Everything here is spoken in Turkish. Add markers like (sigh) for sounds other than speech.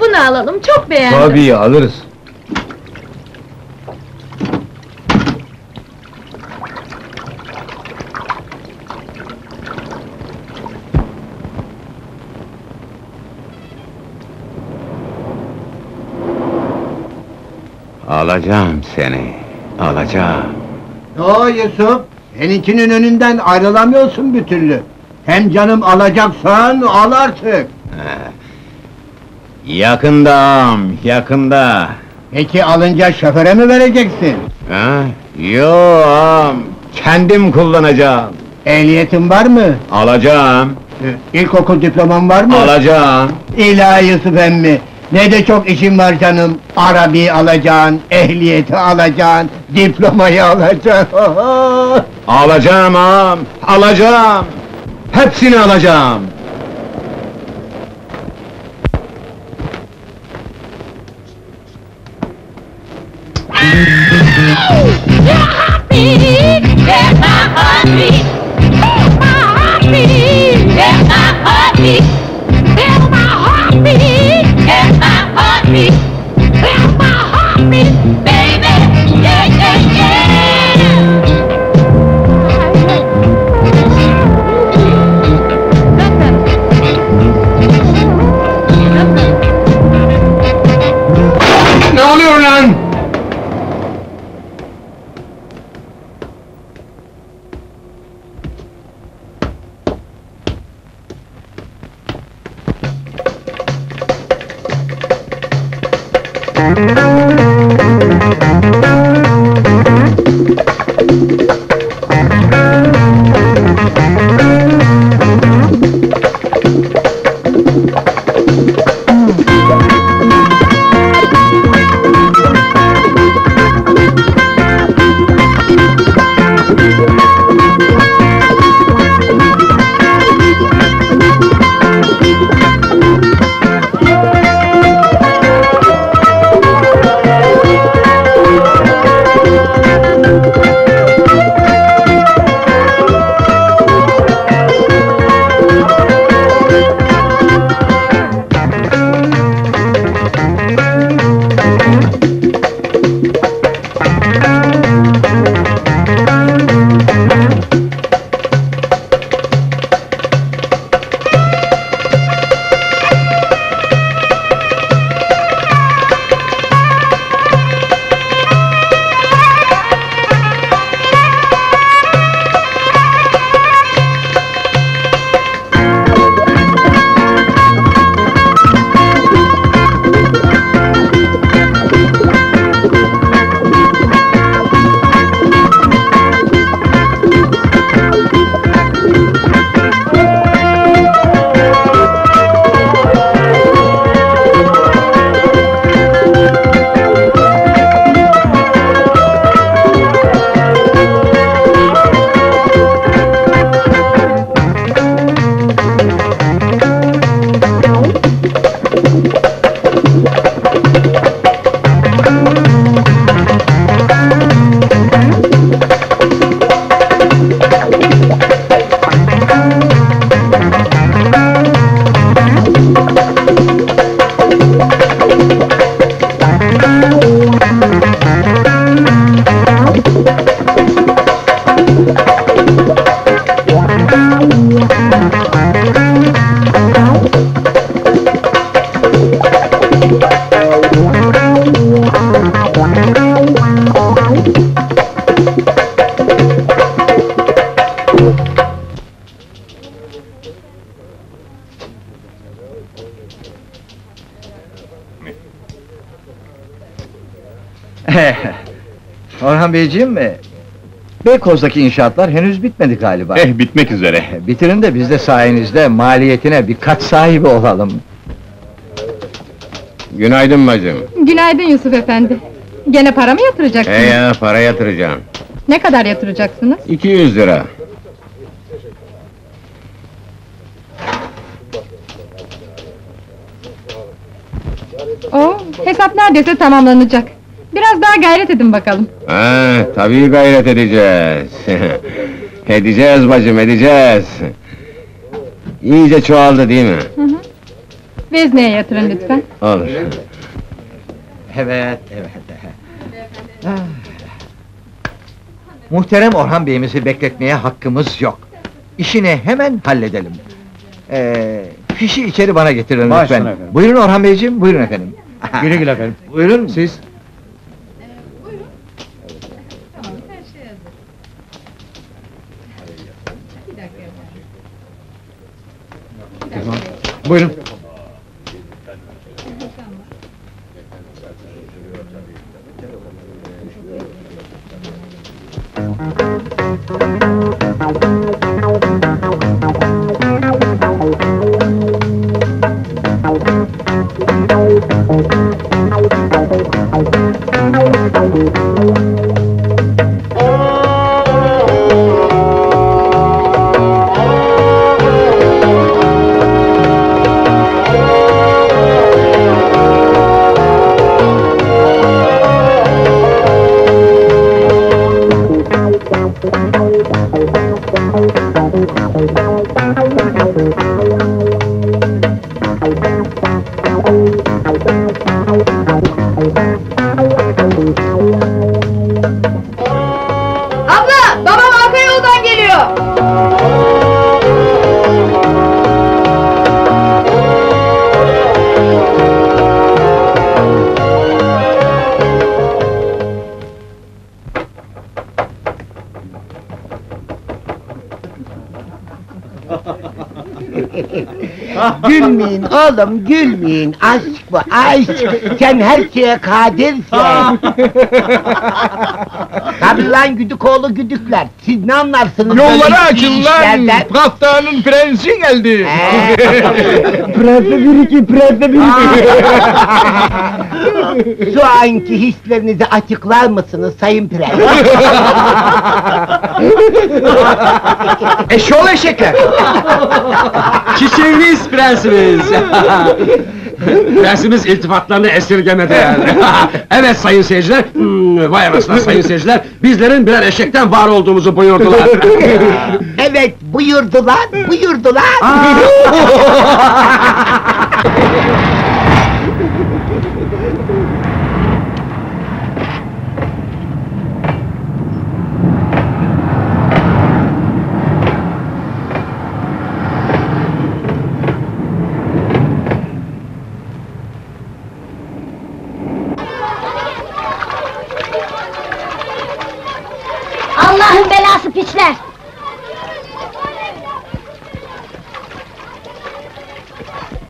Bunu alalım, çok beğendim. Tabii alırız. Alacağım seni, alacağım. O Yusuf, seninkinin önünden ayrılamıyorsun bir türlü. Hem canım alacaksan al artık. Yakında ağam, yakında. Peki alınca şoföre mi vereceksin? Ha? Yo ağam, kendim kullanacağım. Ehliyetin var mı? Alacağım, Ee, İlkokul diploman var mı? alacağım. İlahi Yusuf emmi, ne de çok işim var canım. Arabi alacaksın, ehliyeti alacaksın, diplomayı alacaksın. Alacağım (laughs) ağam, alacağım. Hepsini alacağım. You're happy, yes, I'm happy. Thank. Orhan Beyciğim mi? Beykoz'daki inşaatlar henüz bitmedi galiba. Eh, bitmek üzere. Bitirin de biz de sayenizde maliyetine bir kat sahibi olalım. Günaydın bacım. Günaydın Yusuf efendi. Gene para mı yatıracaksınız? He ya, para yatıracağım. Ne kadar yatıracaksınız? 200 lira. Oo, hesap neredeyse tamamlanacak. Biraz daha gayret edin bakalım. Ha, tabii gayret edeceğiz. (laughs) edeceğiz bacım, edeceğiz. İyice çoğaldı değil mi? Hı hı. Vezneye yatırın lütfen. Olur. Evet, evet. Ah. Muhterem Orhan Bey'imizi bekletmeye hakkımız yok. İşini hemen halledelim. Ee, fişi içeri bana getirin lütfen. efendim. Buyurun Orhan Beyciğim, buyurun efendim. Güle güle efendim. Buyurun. Siz? Buyurun. Abla! Gülmeyin oğlum, gülmeyin. Aşk bu, aşk. Sen her şeye kadirsin. (laughs) (laughs) Tabii lan güdükoğlu güdükler. Siz ne anlarsınız Yolları açın lan! Kaftanın prensi geldi! (laughs) Prens'e bir iki, prens'e bir (laughs) Şu anki hislerinizi açıklar mısınız sayın prens? (laughs) Eşol eşekler! Çiçeğimiz prensimiz! Prensimiz iltifatlarını esirgemedi yani. evet sayın seyirciler, hmm, vay anasına sayın seyirciler, bizlerin birer eşekten var olduğumuzu buyurdular. (laughs) evet, buyurdular, buyurdular.